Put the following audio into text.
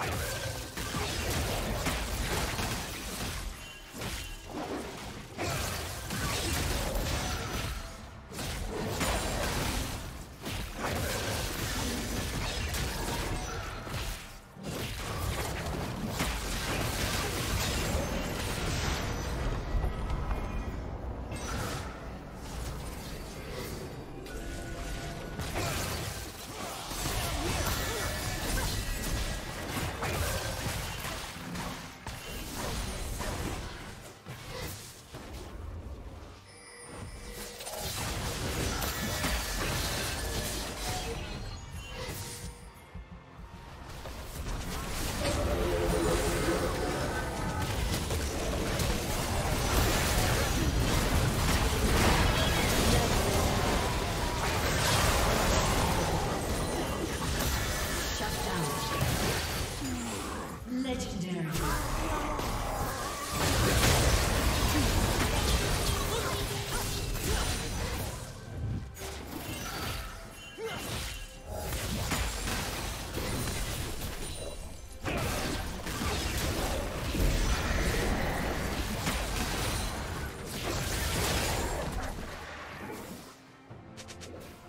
Hey!